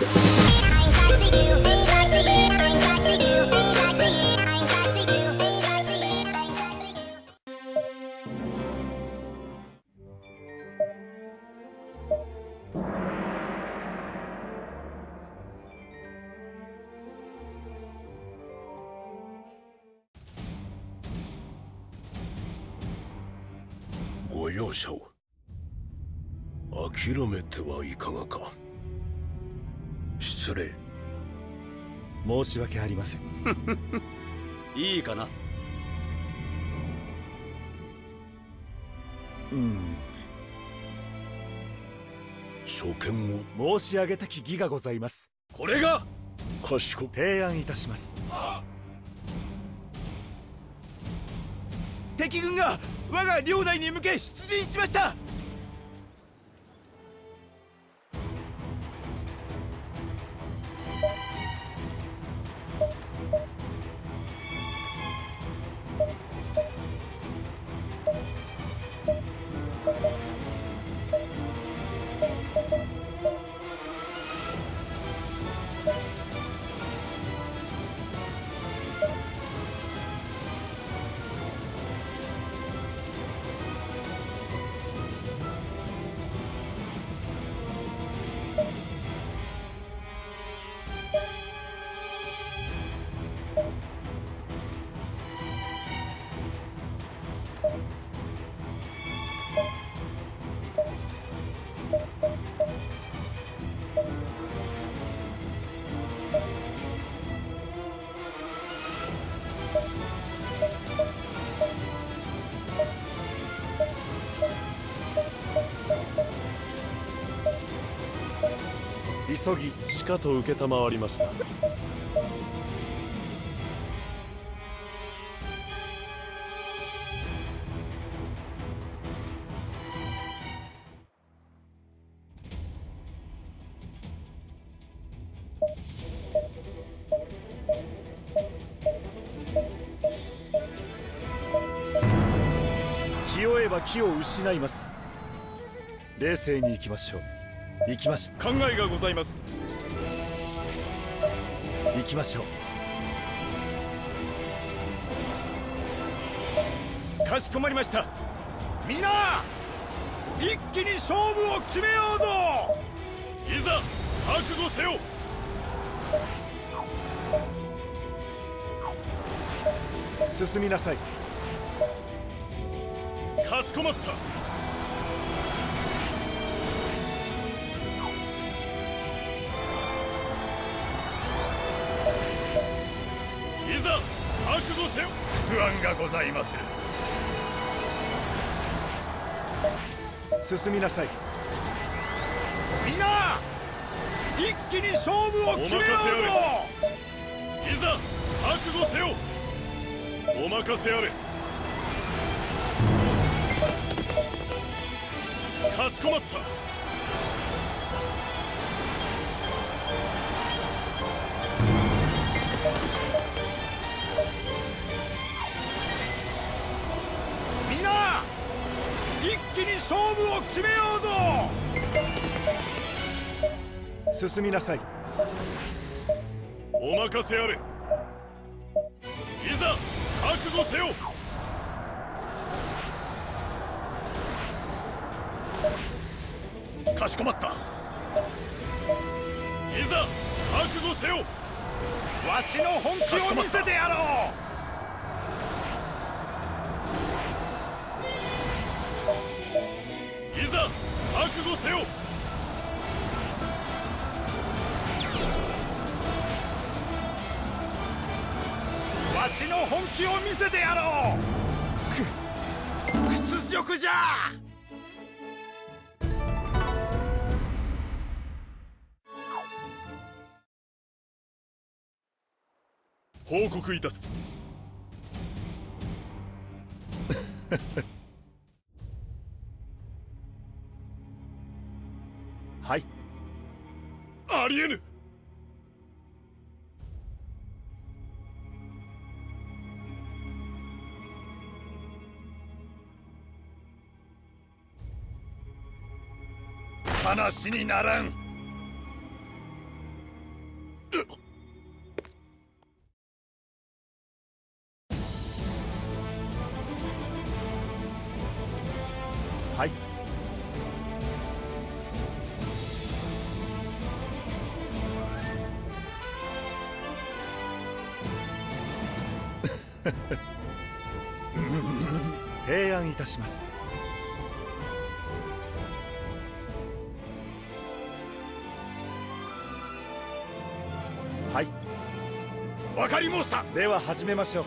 ご申し訳ありません。いいかな？うん。所見を。申し上げたき義がございます。これが？賢く。提案いたします。敵軍が我が領内に向け出陣しました急ぎしかと承りました。気負えば気を失います。冷静に行きましょう。行きましょ考えがございます。う行きましょう。かしこまりました。皆一気に勝負を決めようぞ。いざ覚悟せよ。進みなさい。かしこまった不安がございます進みなさい。皆一気に勝負を決めようぞ。いざ覚悟せよ。お任せあれ。かしこまったに勝負を決めようぞ。進みなさい。お任せあれ。いざ覚悟せよ。かしこまった。いざ覚悟せよ。わしの本気を見せてやろい覚悟せよ。うわしの本気を見せてやろう。く屈辱じゃ。報告いたす。はい。ありえぬ。話にならんり申したでは始めましょう。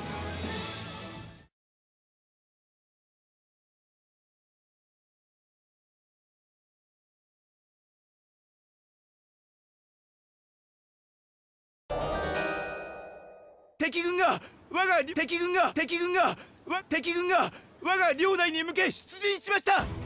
敵軍が我が敵軍が敵軍がわ敵軍が我が領内に向け出陣しました。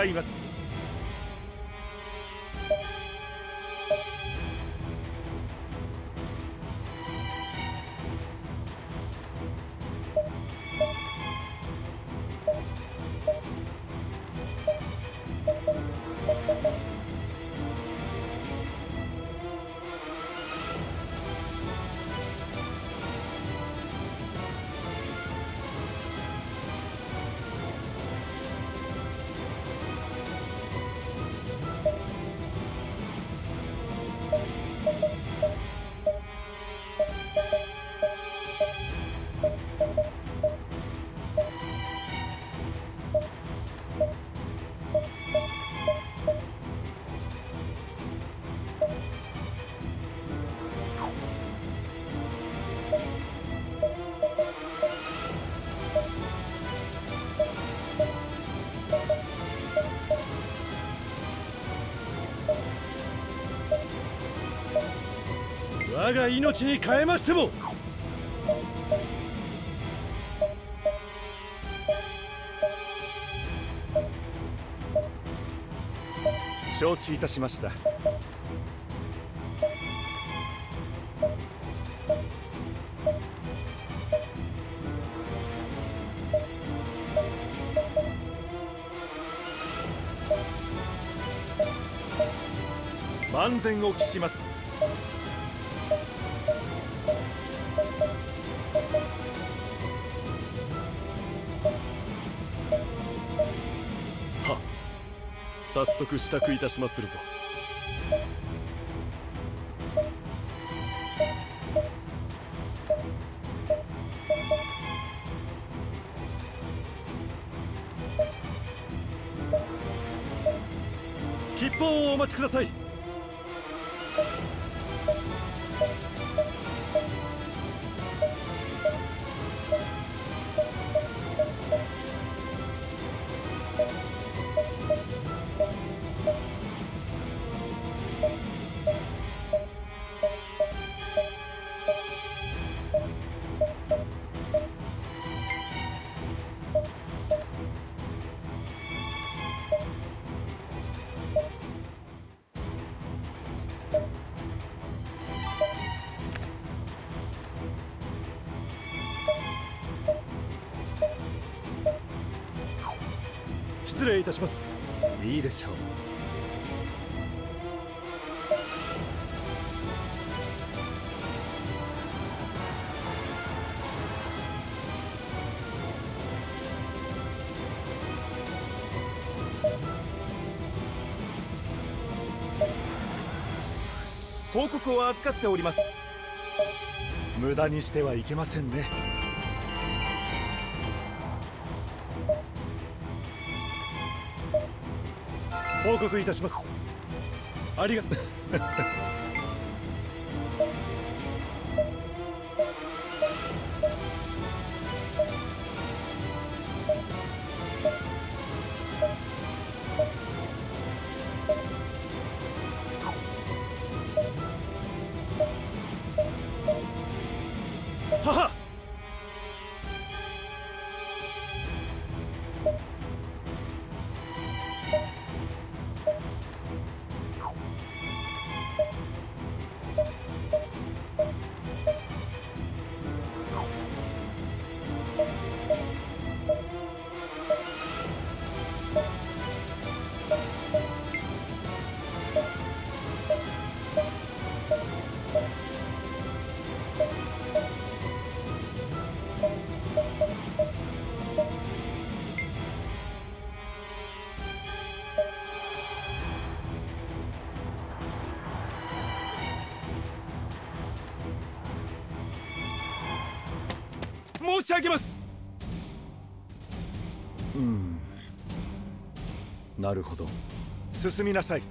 向かいます我が命に変えましても承知いたしました。万全を期します。早速支度いたしまするぞ。吉報をお待ちください。報告を預かっております。無駄にしてはいけませんね。報告いたします。ありがし上げます。うん。なるほど。進みなさい。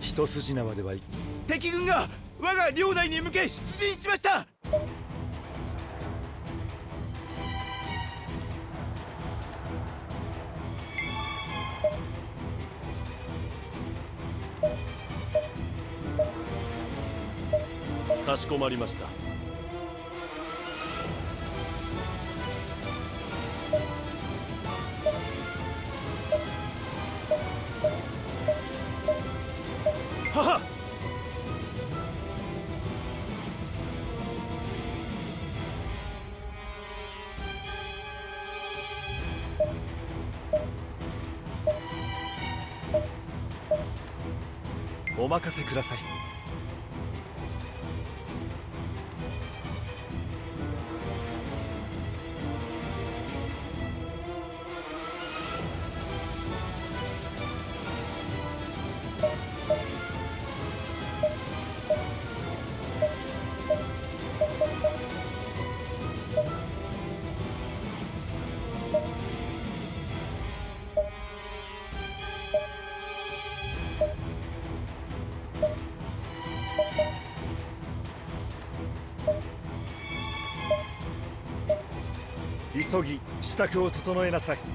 一筋縄ではい敵軍が我が領内に向け出陣しました。かしこまりましたお任せください。支度を整えなさい。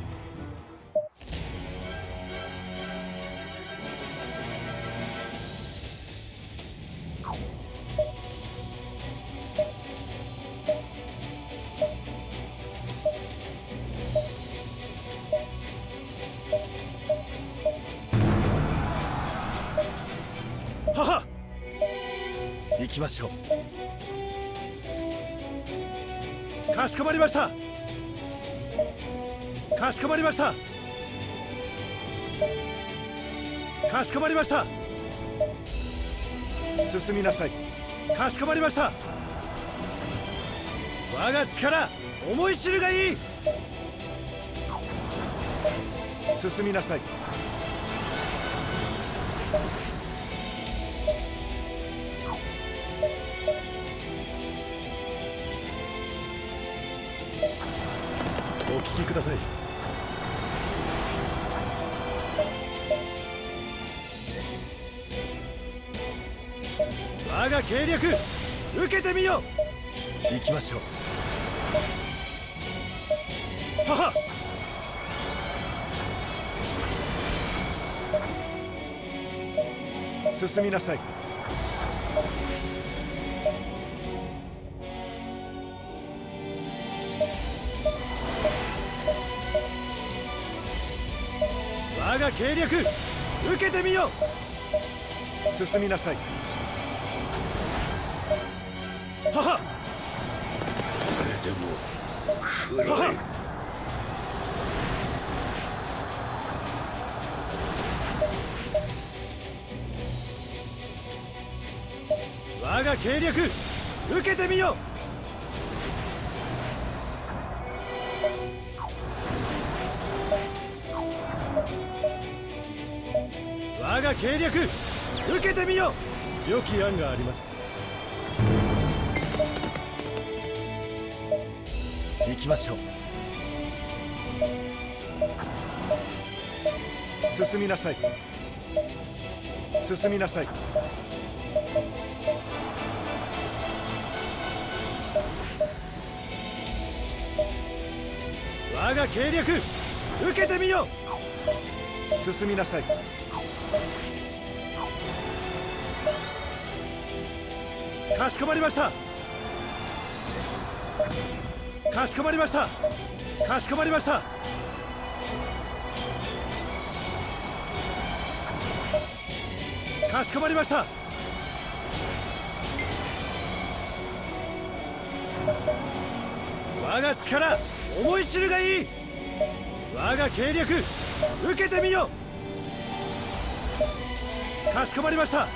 ました。かしこまりました。進みなさい。かしこまりました。我が力思い知るがいい。進みなさい。お聞きください。計略受けてみよう。行きましょう。はは進みなさい。我が計略受けてみよう。進みなさい。これでも食らえ我が計略受けてみよ我が計略受けてみよ良き案があります。きましょう。進みなさい。進みなさい。我が計略受けてみよう。進みなさい。かしこまりました。かしこまりました。かしこまりました。かしこまりました。我が力思い知るがいい。我が計略受けてみよう。かしこまりました。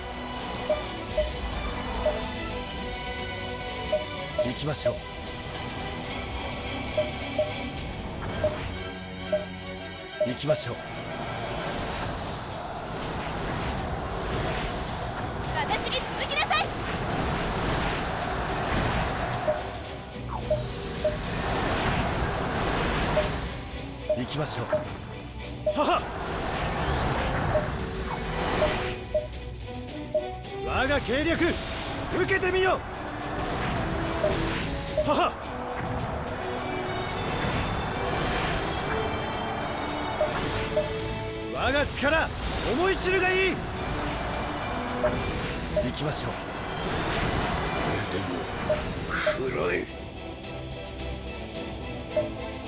行きましょう。行きましょう。私に続きなさい。行きましょう。はは。我が計略受けてみよはは我が力思い知るがいい。行きましょう。でも暗い。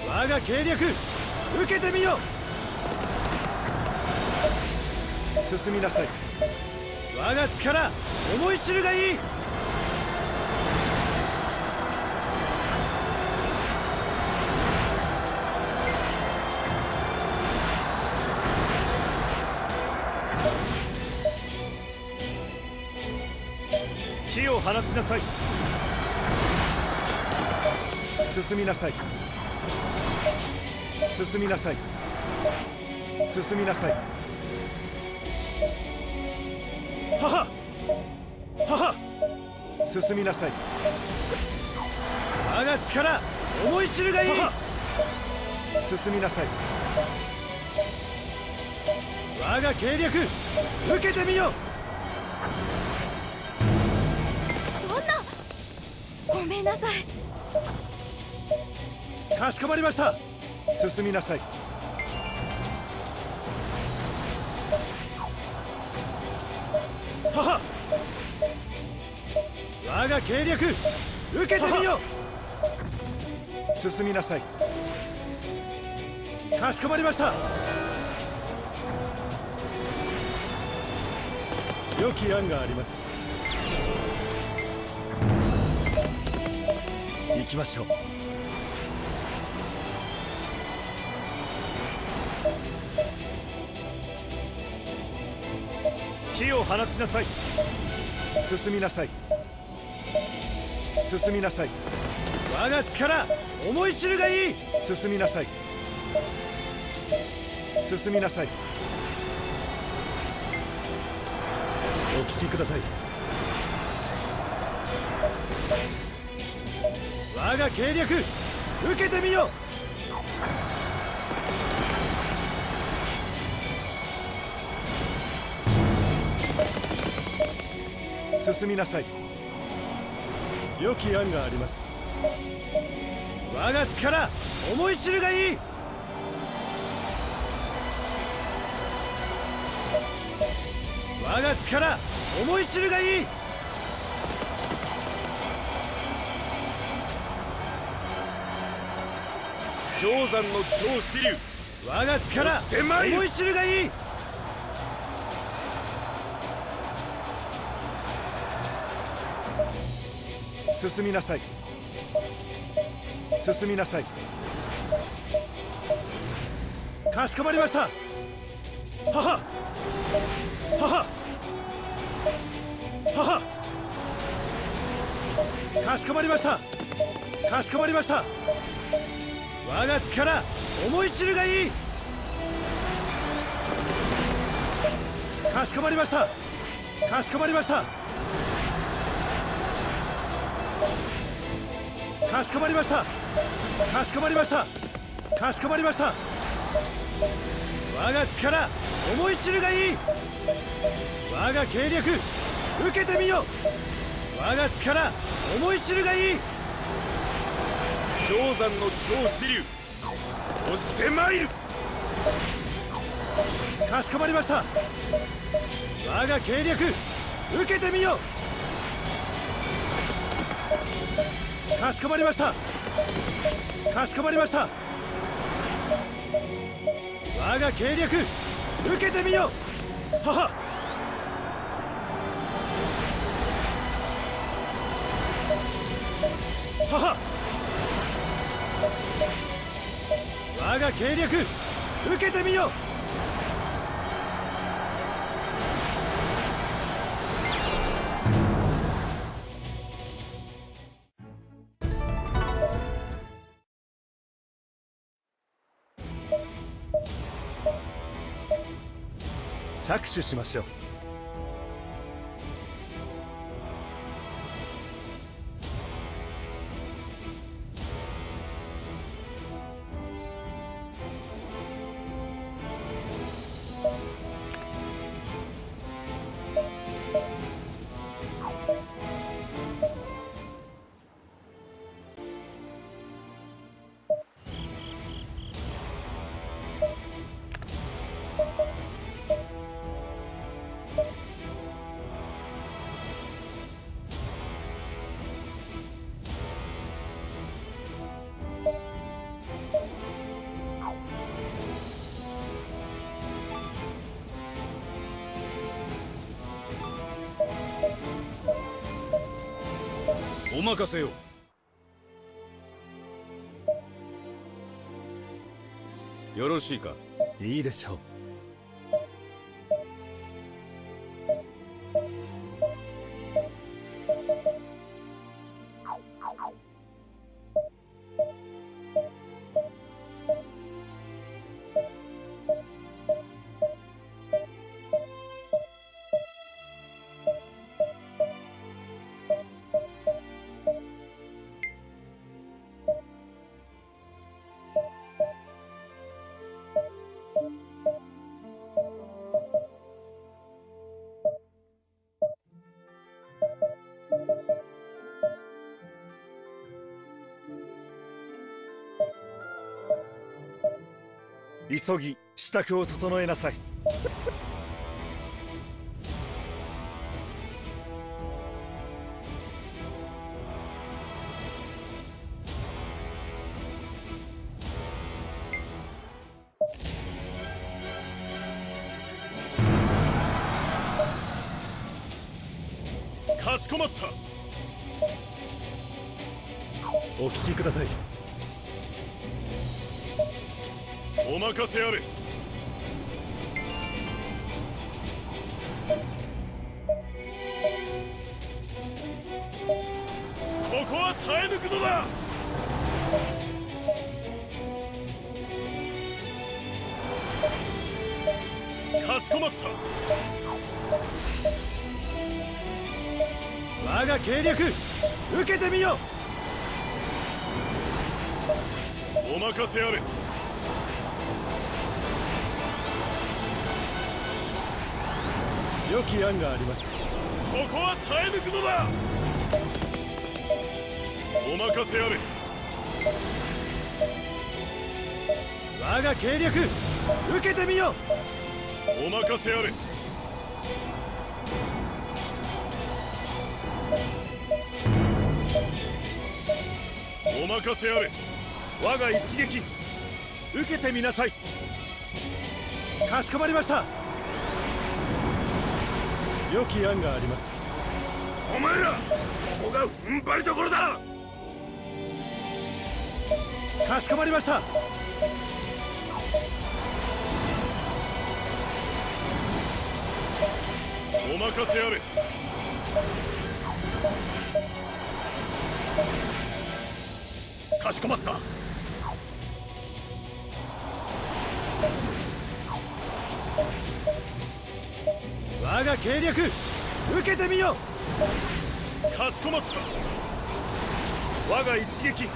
我が計略受けてみよ進みなさい。我が力思い知るがいい。火を放ちなさい。進みなさい。進みなさい。進みなさい。はは。はは。進みなさい。我が力思い知るがいい。進みなさい。我が計略受けてみよごめんなさい。かしこまりました。進みなさい。は我が計略受けてみよう。進みなさい。かしこまりました。良き案があります。きましょう。火を放ちなさい。進みなさい。進みなさい。我が力思い知るがいい。進みなさい。進みなさい。お聞きください。我が計略受けてみよ進みなさい。良き案があります。我が力思い知るがいい。我が力思い知るがいい。氷山の超支流。我が力思い知るがいい。進みなさい。進みなさい。かしこまりました。はは。はは。はは。かしこまりました。かしこまりました我が力思い知るがいい。かしこまりました。かしこまりました。かしこまりました。かしこまりました。かしこまりました。我が力思い知るがいい。我が計略受けてみよ我が力思い知るがいい。氷山の超支流押してまいる。かしこまりました。我が計略受けてみよう。かしこまりました。かしこまりました。我が計略受けてみよはは。我が計略受けてみよ着手しましょう。任せよよろしいか？いいでしょう。急ぎ支度を整えなさい。かしこまった。お聞きください。お任せあれ。ここは耐え抜くのだ。かしこまった。我が計略受けてみよお任せあれ良き案があります。ここは耐え抜くのだ。お任せあれ。我が計略受けてみよお任せあれ。お任せあれ。我が一撃受けてみなさい。かしこまりました良き案があります。お前らここが踏ん張りどころだ！かしこまりました。お任せあれ。かしこまった我が計略受けてみよかしこまった。我が一撃。受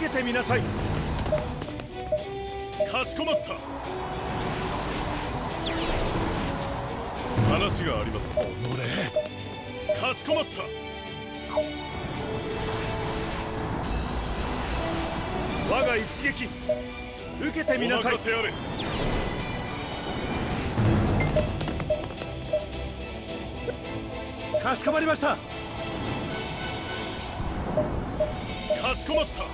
けてみなさい。かしこまった。話があります。かしこまった。我が一撃。受けてみなさいかしこまりました。かしこまった。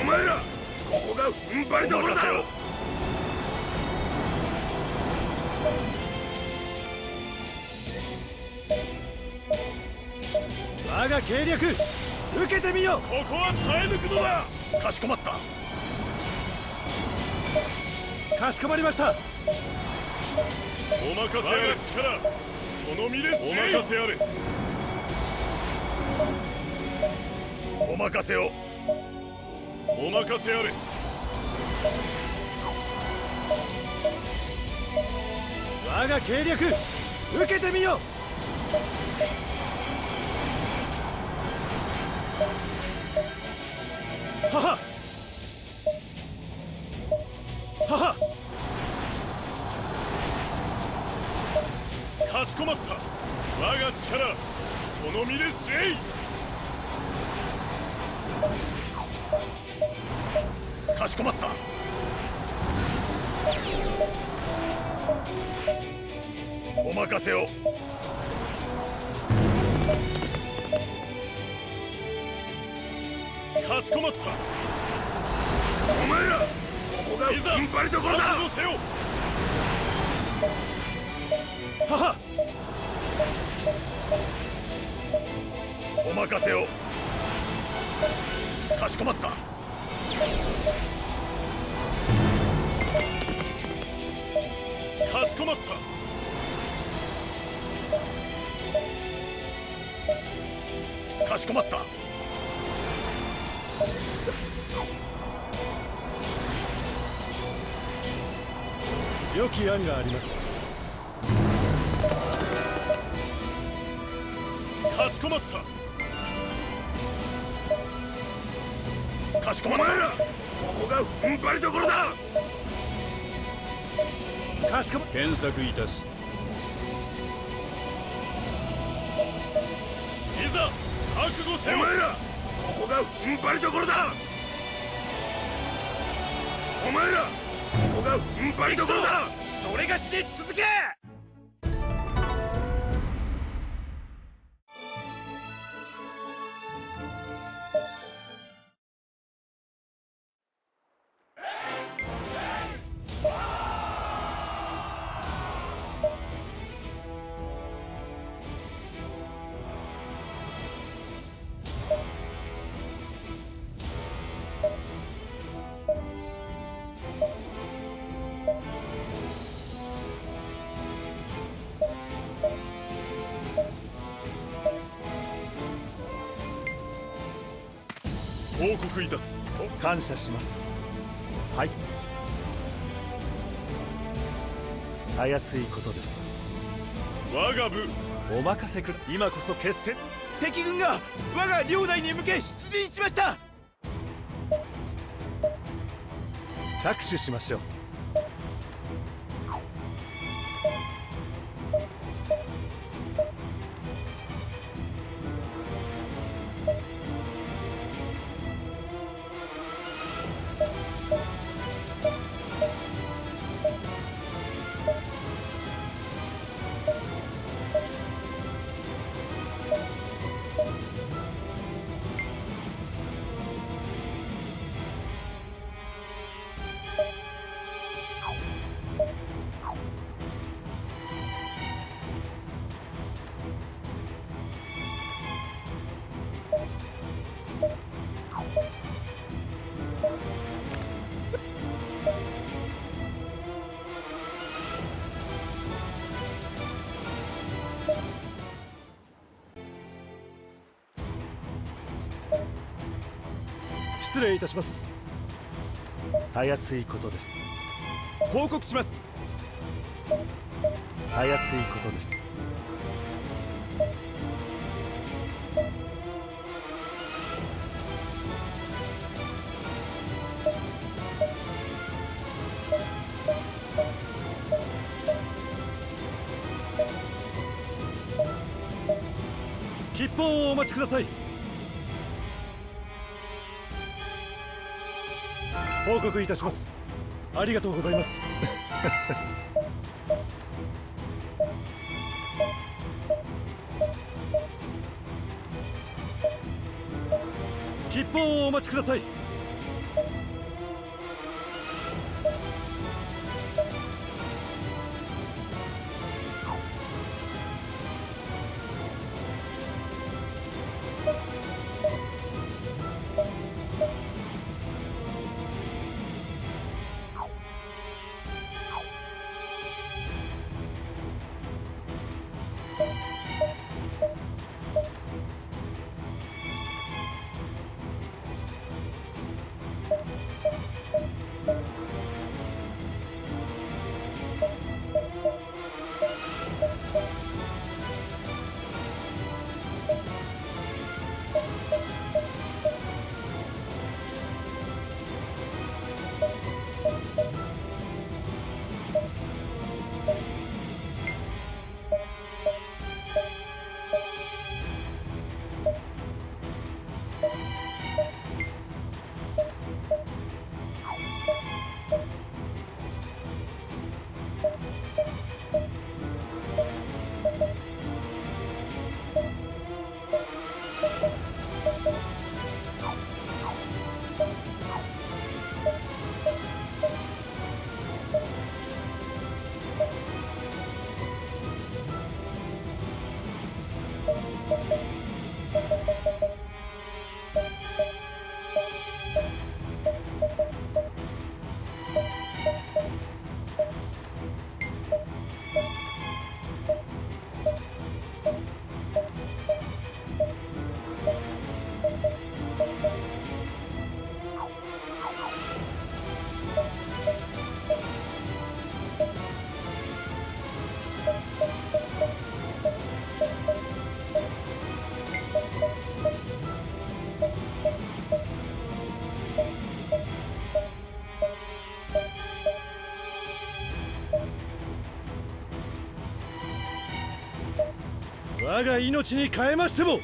お前らここが踏ん張りどころだお任せを我が計略受けてみよここは耐え抜くのだ。かしこまった。かしこまりましたお任せあれ力その身でお任せあれ。お任せを。お任せあれ。我が計略受けてみよは。はは。かしこまった。お任せを。かしこまった。お前らここが踏ん張りどころだ。覚任せをかしこまった。かしこまった。かしこまった。良き案があります。かしこまったかしこまらここが踏ん張りどころだ。たかしこま検索いたす。いざ覚悟せよ。お前らここが踏ん張りどころだ。お前らここが踏ん張りどころだ。それがしで続け報告いたす感謝します。はい。たやすいことです。我が部。お任せくら今こそ決戦。敵軍が我が領内に向け出陣しました。着手しましょう失礼いたします。たやすいことです。報告します。たやすいことです。吉報をお待ちください報告いたします。ありがとうございます。吉報をお待ちください。我が命に代えましても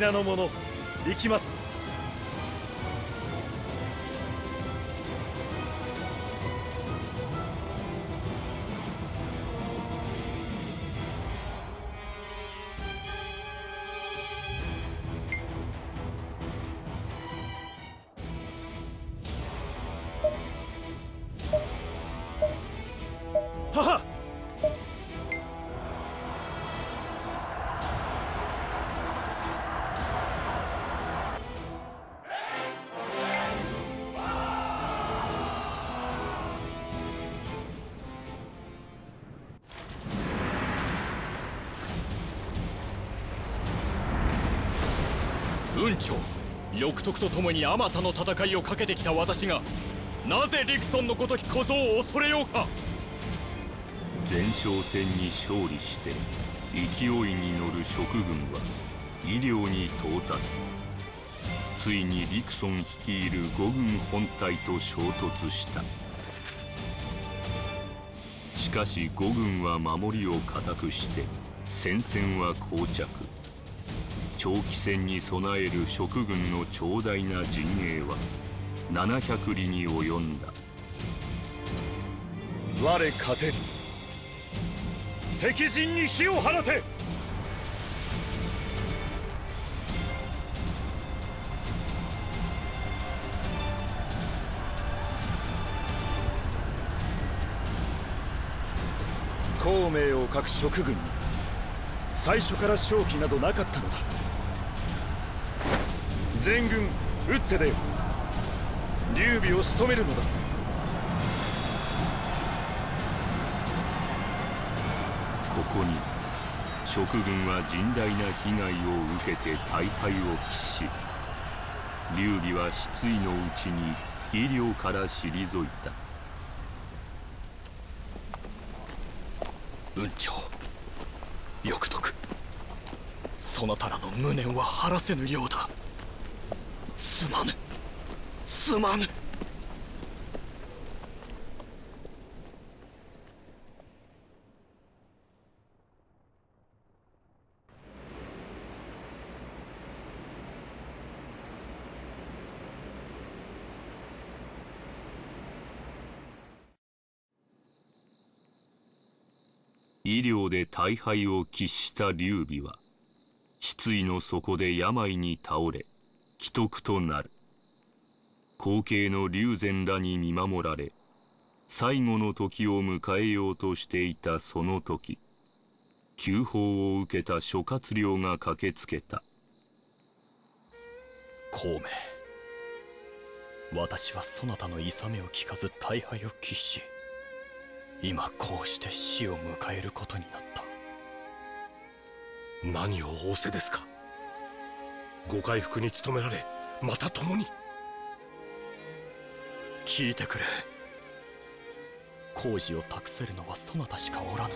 皆の者行きます。雲長欲徳とともにあまたの戦いをかけてきた私がなぜリクソンのごとき小僧を恐れようか。前哨戦に勝利して勢いに乗る蜀軍は医療に到達。ついにリクソン率いる五軍本体と衝突した。しかし五軍は守りを固くして戦線は膠着。長期戦に備える蜀軍の長大な陣営は700里に及んだ。我勝てる。敵陣に火を放て。孔明を欠く職軍に最初から勝機などなかったのだ。全軍打って出よ。劉備を仕留めるのだ。ここに蜀軍は甚大な被害を受けて大敗を喫し劉備は失意のうちに医療から退いた。雲長欲徳そなたらの無念は晴らせぬようだすまぬすまぬ医療で大敗を喫した劉備は失意の底で病に倒れ危篤となる。後継の龍禅らに見守られ最後の時を迎えようとしていたその時急報を受けた諸葛亮が駆けつけた。孔明私はそなたの勇めを聞かず大敗を喫し今こうして死を迎えることになった。何を仰せですか？ご回復に努められまた共に。聞いてくれ。工事を託せるのはそなたしかおらぬ。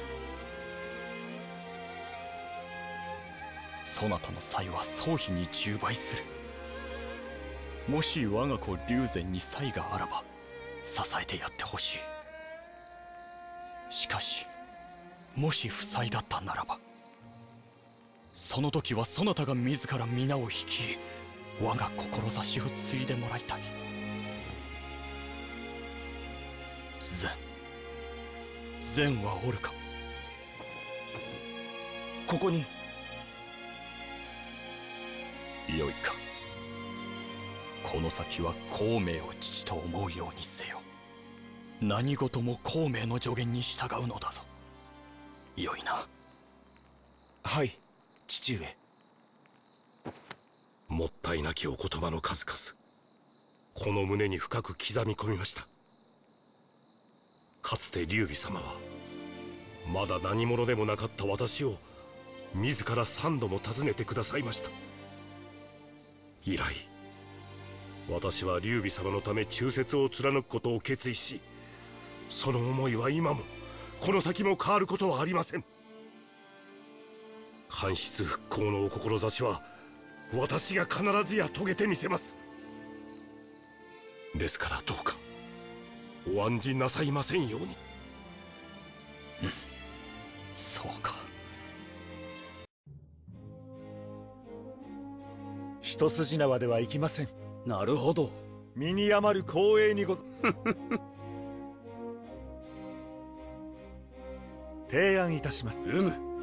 そなたの才は総費に10倍する。もし我が子龍禅に才があらば支えてやってほしい。しかしもし不才だったならばその時はそなたが自ら皆を率い我が志を継いでもらいたい。善。善はおるか。ここに。よいか。この先は孔明を父と思うようにせよ。何事も孔明の助言に従うのだぞ。よいな。はい。父上。もったいなきお言葉の数々。この胸に深く刻み込みました。かつて劉備様はまだ何者でもなかった私を自ら三度も訪ねてくださいました。以来私は劉備様のため忠節を貫くことを決意しその思いは今もこの先も変わることはありません。官室復興のお志は私が必ずや遂げてみせます。ですからどうかお案じなさいませんように。そうか。一筋縄ではいきません。なるほど。身に余る光栄にござ 提案いたします。うむ